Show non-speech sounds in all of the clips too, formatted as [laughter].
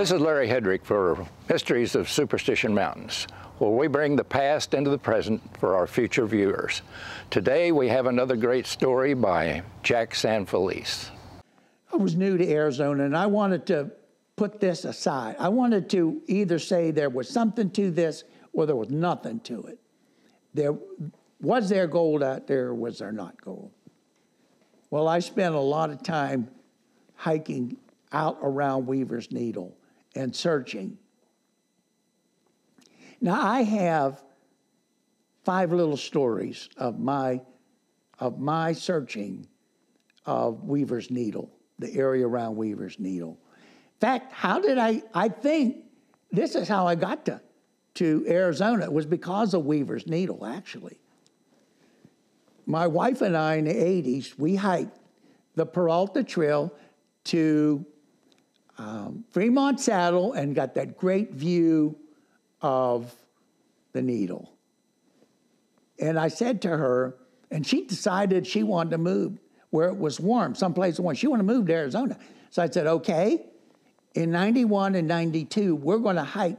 This is Larry Hedrick for Mysteries of Superstition Mountains, where we bring the past into the present for our future viewers. Today we have another great story by Jack San Felice. I was new to Arizona and I wanted to put this aside. I wanted to either say there was something to this or there was nothing to it. There was there gold out there or was there not gold? Well, I spent a lot of time hiking out around Weaver's Needle and searching. Now I have five little stories of my of my searching of Weaver's Needle, the area around Weaver's Needle. In fact, how did I I think this is how I got to to Arizona. It was because of Weaver's Needle, actually. My wife and I in the 80s, we hiked the Peralta Trail to um, Fremont Saddle and got that great view of the needle. And I said to her, and she decided she wanted to move where it was warm, someplace warm. She wanted to move to Arizona. So I said, okay. In 91 and 92, we're going to hike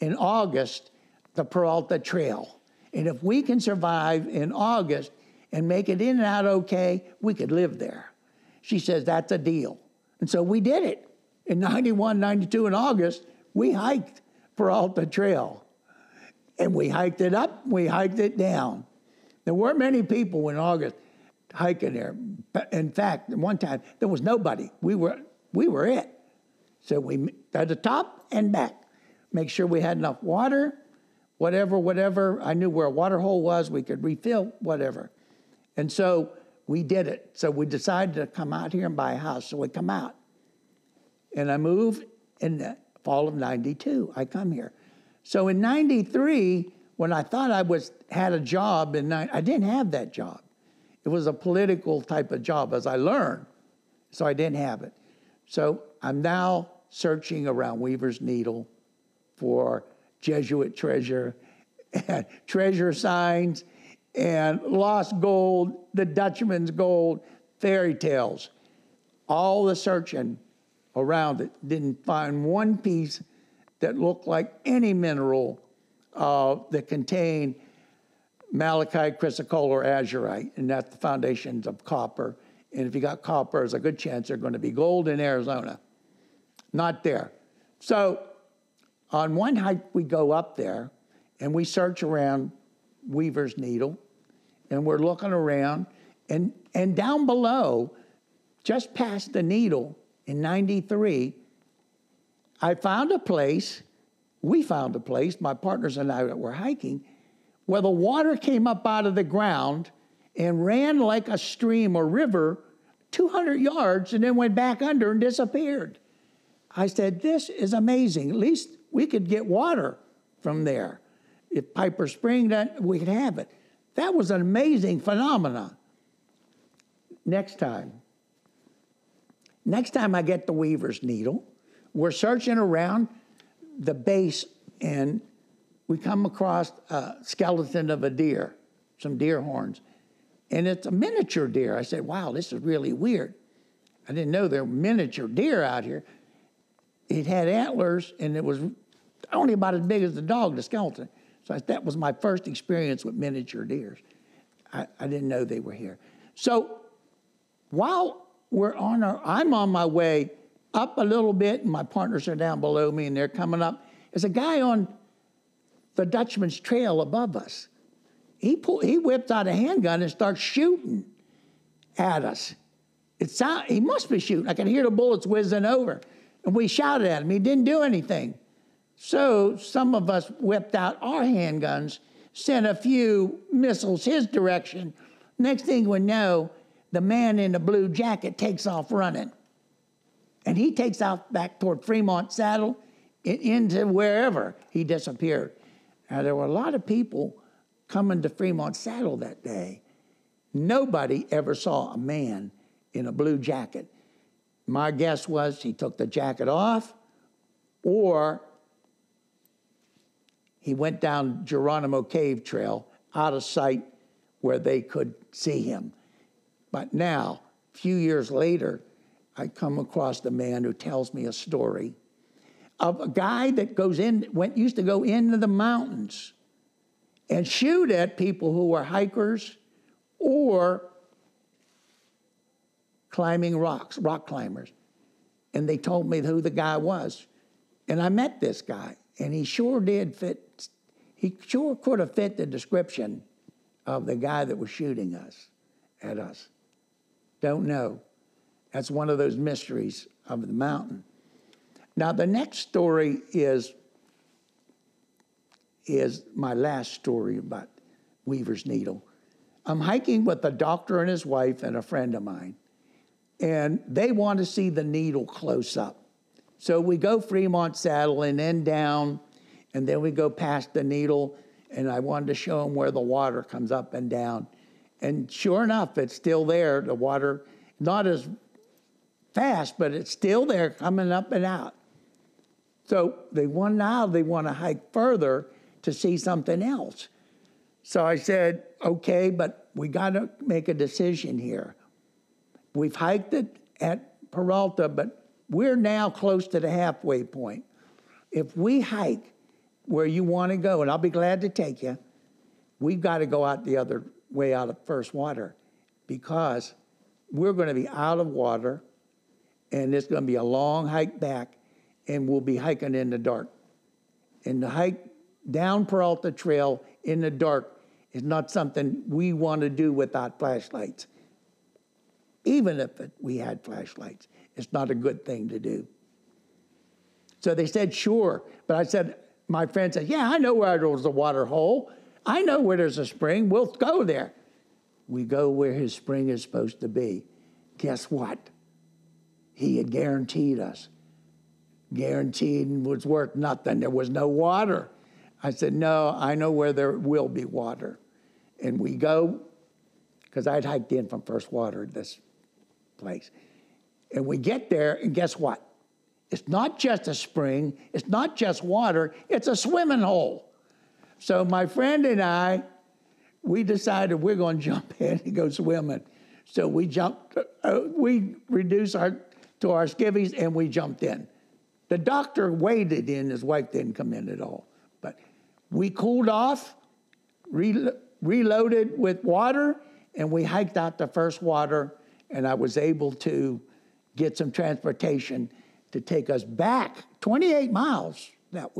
in August the Peralta Trail. And if we can survive in August and make it in and out okay, we could live there. She says, that's a deal. And so we did it in 91, 92 in August, we hiked Peralta Trail. And we hiked it up, we hiked it down. There weren't many people in August hiking there. In fact, one time there was nobody. We were we were it. So we at the top and back. Make sure we had enough water, whatever, whatever. I knew where a water hole was, we could refill, whatever. And so we did it. So we decided to come out here and buy a house. So we come out. And I moved in the fall of 92. I come here. So in 93, when I thought I was had a job, and I didn't have that job. It was a political type of job, as I learned. So I didn't have it. So I'm now searching around Weaver's Needle for Jesuit treasure and [laughs] treasure signs and lost gold, the Dutchman's gold, fairy tales. All the searching around it. Didn't find one piece that looked like any mineral uh, that contained malachite, chrysocolla, or azurite, and that's the foundations of copper. And if you got copper, there's a good chance there's going to be gold in Arizona. Not there. So on one hike, we go up there and we search around Weaver's Needle, and we're looking around, and, and down below, just past the needle, in 93, I found a place, we found a place, my partners and I were hiking, where the water came up out of the ground and ran like a stream or river 200 yards and then went back under and disappeared. I said, This is amazing. At least we could get water from there. If Piper Spring, we could have it. That was an amazing phenomenon. Next time, Next time I get the weaver's needle, we're searching around the base and we come across a skeleton of a deer, some deer horns. And it's a miniature deer. I said, wow, this is really weird. I didn't know there were miniature deer out here. It had antlers and it was only about as big as the dog, the skeleton. So that was my first experience with miniature deers. I, I didn't know they were here. So while we're on our, I'm on my way up a little bit, and my partners are down below me, and they're coming up. There's a guy on the Dutchman's trail above us. He, pull, he whips out a handgun and starts shooting at us. It sound, he must be shooting. I can hear the bullets whizzing over. And we shouted at him. He didn't do anything. So some of us whipped out our handguns, sent a few missiles his direction. Next thing we know, the man in the blue jacket takes off running. And he takes off back toward Fremont Saddle into wherever he disappeared. Now, there were a lot of people coming to Fremont Saddle that day. Nobody ever saw a man in a blue jacket. My guess was he took the jacket off or he went down Geronimo Cave Trail out of sight where they could see him. But now, a few years later, I come across the man who tells me a story of a guy that goes in, went used to go into the mountains and shoot at people who were hikers or climbing rocks, rock climbers. And they told me who the guy was. And I met this guy, and he sure did fit, he sure could have fit the description of the guy that was shooting us at us. Don't know. That's one of those mysteries of the mountain. Now, the next story is, is my last story about Weaver's Needle. I'm hiking with a doctor and his wife and a friend of mine, and they want to see the needle close up. So we go Fremont Saddle and then down, and then we go past the needle, and I wanted to show them where the water comes up and down. And sure enough, it's still there. The water, not as fast, but it's still there coming up and out. So they want now they want to hike further to see something else. So I said, okay, but we got to make a decision here. We've hiked it at Peralta, but we're now close to the halfway point. If we hike where you want to go, and I'll be glad to take you, we've got to go out the other way out of first water because we're going to be out of water and it's going to be a long hike back and we'll be hiking in the dark. And the hike down Peralta Trail in the dark is not something we want to do without flashlights. Even if it, we had flashlights, it's not a good thing to do. So they said, sure. But I said, my friend said, yeah, I know where there's a water hole. I know where there's a spring. We'll go there. We go where his spring is supposed to be. Guess what? He had guaranteed us guaranteed was worth nothing. There was no water. I said, No, I know where there will be water. And we go, because I'd hiked in from First Water, this place. And we get there, and guess what? It's not just a spring, it's not just water, it's a swimming hole. So my friend and I, we decided we're going to jump [laughs] in and go swimming. So we jumped, uh, we reduced our to our skivvies and we jumped in. The doctor waited in, his wife didn't come in at all. But we cooled off, re- reloaded with water, and we hiked out the first water, and I was able to get some transportation to take us back 28 miles. That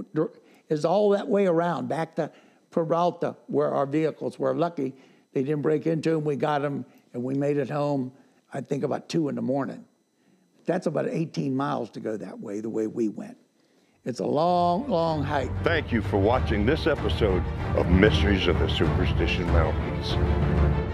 is all that way around, back to Peralta, where our vehicles were lucky. They didn't break into them. We got them, and we made it home, I think, about 2 in the morning. That's about 18 miles to go that way, the way we went. It's a long, long hike. Thank you for watching this episode of Mysteries of the Superstition Mountains.